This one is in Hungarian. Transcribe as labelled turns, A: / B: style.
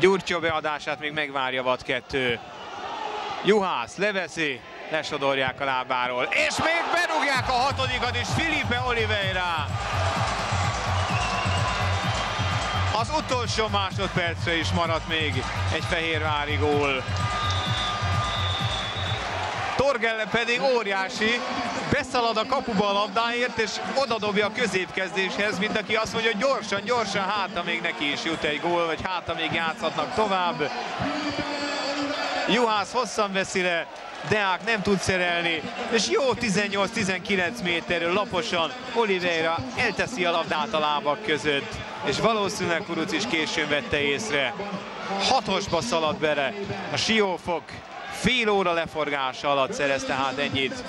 A: Gyurcsó beadását még megvárja vad kettő. Juhász leveszi, lesodorják a lábáról, és még berúgják a hatodikat is, Filipe Oliveira. Az utolsó másodpercre is maradt még egy fehérvári gól. Torgelle pedig óriási, beszalad a kapuba a labdáért, és odadobja a középkezdéshez, mint aki azt mondja, hogy gyorsan, gyorsan, hát még neki is jut egy gól, vagy hát még játszhatnak tovább. Juhász hosszan veszi le, Deák nem tud szerelni, és jó 18-19 méterről laposan Oliveira elteszi a labdát a lábak között, és valószínűleg Kuruc is későn vette észre. Hatosba szalad bele a Siófok, fél óra leforgása alatt szerezte hát ennyit.